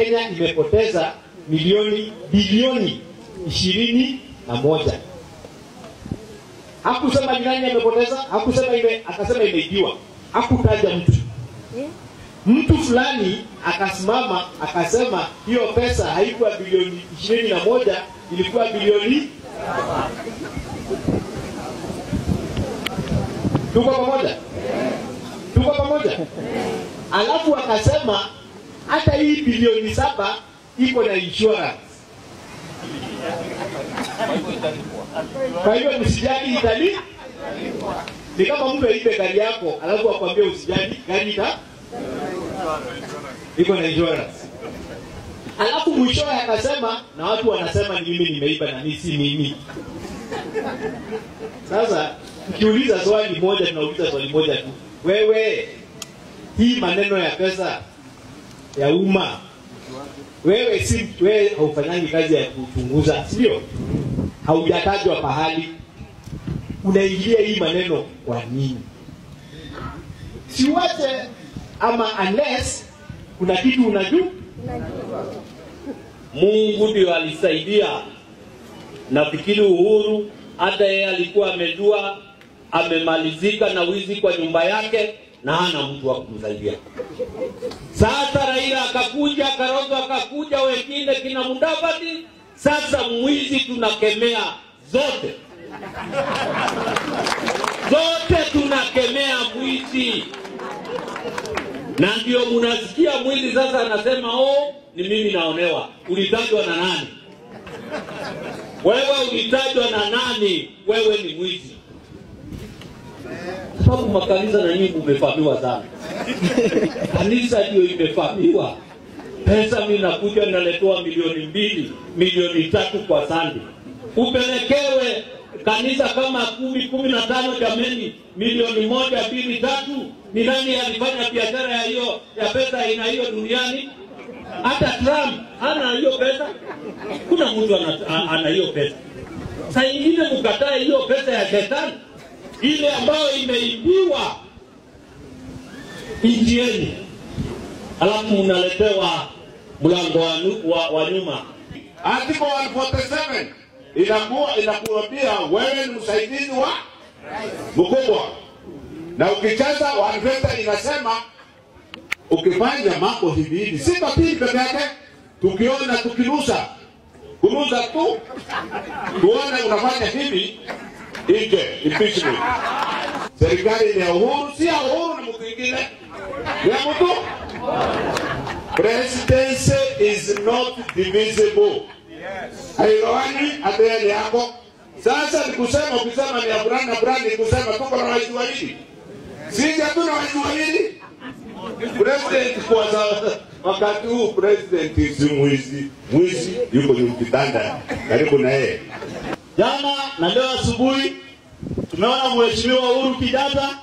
Kenya imepoteza milioni bilioni ishirini na moja. Hakusema ni nani amepoteza, hakusema ime, akasema imeibiwa, hakutaja mtu. Mtu fulani akasimama akasema hiyo pesa haikuwa bilioni ishirini na moja, ilikuwa bilioni. Tuko pamoja? Tuko pamoja? Alafu akasema hata hii bilioni saba iko na insurance. Kwa hiyo msijali itali ni kama mtu aibe gari yako alafu akwambia usijali gari ita iko na insurance. Alafu mwishowe akasema na watu wanasema ni mimi nimeiba na mimi si mimi. Sasa ukiuliza swali moja tunauliza swali moja tu. Wewe hii maneno ya pesa ya umma wewe si wewe haufanyangi kazi ya kuchunguza, sio? Haujatajwa pahali, unaingilia hii maneno kwa nini? si wote ama unless kuna kitu unajua. Mungu ndio alisaidia. Nafikiri Uhuru hata yeye alikuwa amejua amemalizika na wizi kwa nyumba yake na hana mtu wa kumsaidia. Sasa akakuja, Kalonzo akakuja, wengine kina Mudavadi. Sasa mwizi tunakemea zote, zote tunakemea mwizi, na ndio mnasikia mwizi sasa anasema oh, ni mimi naonewa. Ulitajwa na nani? Wewe ulitajwa na nani? Wewe ni mwizi sababu makanisa na nyinyi mmefahamiwa sana. Kanisa ndio imefahamiwa. Pesa minakuja nakuja naletewa milioni mbili, milioni tatu kwa sandi, upelekewe kanisa kama kumi, kumi na tano, jameni, milioni moja, mbili, tatu. Ni nani alifanya biashara ya hiyo ya pesa aina hiyo duniani? Hata Trump ana hiyo pesa. Kuna mtu ana, hiyo pesa. Saa ingine mkatae hiyo pesa ya shetani ile ambayo imeibiwa nchi alafu mnaletewa mlango wa, wa, wa nyuma. Article 147 inakuwa inakuambia wewe ni msaidizi wa mkubwa, na ukicheza 150 inasema ukifanya mambo hivi hivi, si batili peke yake, tukiona tukinusa kunuza tu tuone unafanya hivi nje, impeachment. Serikali ni ya Uhuru, si ya Uhuru, ni mtu mwingine, ni ya mtu Presidency is not divisible. Haigawani hata yale yako. Sasa ni kusema ukisema ni fulani na fulani ni kusema tuko na watu wawili. Sisi hatuna watu wawili. President kwa wakati huu president si mwizi. Mwizi yuko ni kitanda karibu na yeye. Jana na leo asubuhi tumeona mheshimiwa Uhuru Kenyatta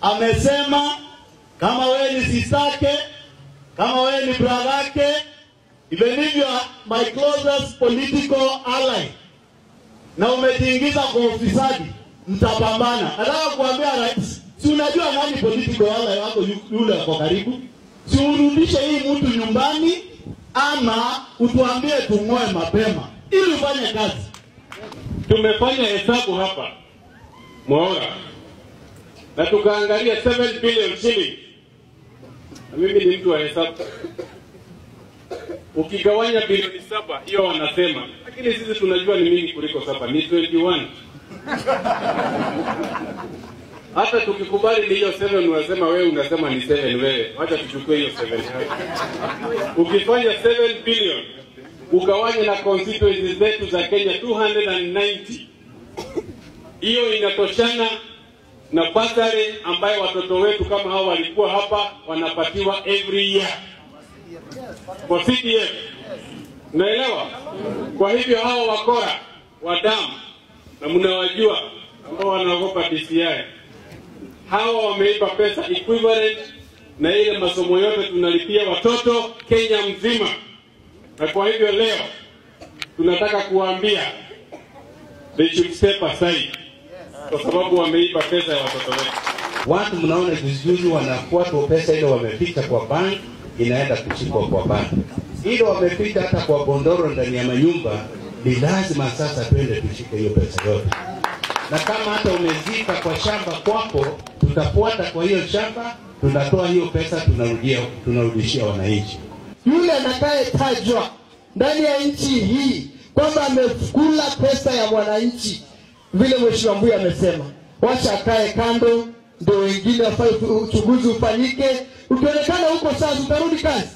amesema kama wewe ni sisake, kama wewe ni bradhake, even if you are my closest political ally, na umejiingiza kwa ufisadi, mtapambana. Nataka kuambia rais, si unajua nani political ally wako yule kwa karibu, si urudishe hii mtu nyumbani, ama utuambie tung'oe mapema ili ufanye kazi. Tumefanya hesabu hapa Mwaora na tukaangalia 7 billion shilling. Mimi ni mtu wa hesabu. Ukigawanya bilioni saba hiyo wanasema, lakini sisi tunajua ni mingi kuliko saba, ni 21. Hata tukikubali ni hiyo 7 unasema wewe unasema ni 7 wewe. Wacha tuchukue hiyo 7. Ukifanya 7 billion ugawanye na constituencies zetu za Kenya 290 hiyo inatoshana na basari ambayo watoto wetu kama hao walikuwa hapa wanapatiwa every year kwa CDF. Naelewa. Kwa hivyo hao wakora wa damu na mnawajua ambao wanaogopa DCI, hawa wameipa pesa equivalent na ile masomo yote tunalipia watoto Kenya mzima, na kwa hivyo leo tunataka kuwaambia they should step aside kwa sababu wameiba pesa ya watoto wetu. Watu mnaona juzijuzi wanafuatwa pesa ile wameficha kwa bank, inaenda kuchikwa kwa banki Ile wamepita hata kwa bondoro ndani ya manyumba, ni lazima sasa twende tushike hiyo pesa yote, na kama hata umezika kwa shamba kwako, tutafuata kwa hiyo shamba, tunatoa hiyo pesa, tunarudia tunarudishia wananchi. yule atakayetajwa ndani ya nchi hii kwamba amekula pesa ya mwananchi, vile mheshimiwa Mbuya amesema, wacha akae kando, ndio wengine wafanye uchunguzi ufanyike. Ukionekana huko sasa, utarudi kazi.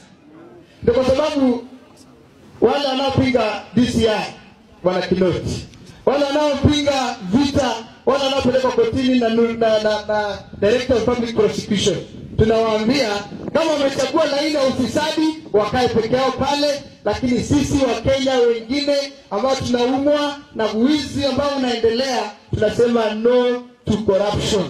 Ndio kwa sababu wale wanaopinga DCI bwana Kinoti, wale wanaopinga vita, wale wanaopelekwa kotini na, na, na, na Director of Public Prosecution, tunawaambia kama wamechagua laini ya ufisadi wakae peke yao pale, lakini sisi Wakenya wengine ambao tunaumwa na wizi ambao unaendelea tunasema no to corruption.